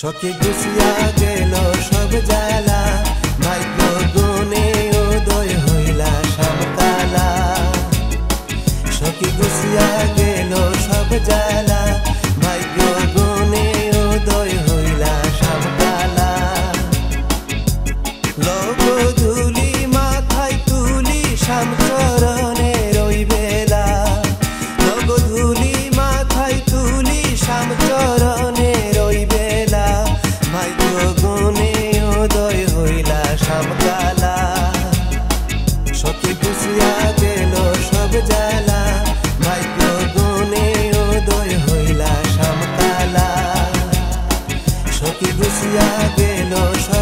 সখী গুছিয়া গেল, সব জ্বালা। ভাগ্য গুণে উদয় হইলা সবকালা সকে গুছিয়া গেল, সব জ্বালা। ভাগ্য গুণে উদয় হইলা সবকালা লব গুণে উদয় হইলা সামকালা সখী খুশিয়া গেল সব জ্বালা। ভাগ্য গুণে উদয় হইলা সামকালা সখী খুশিয়া গেল সব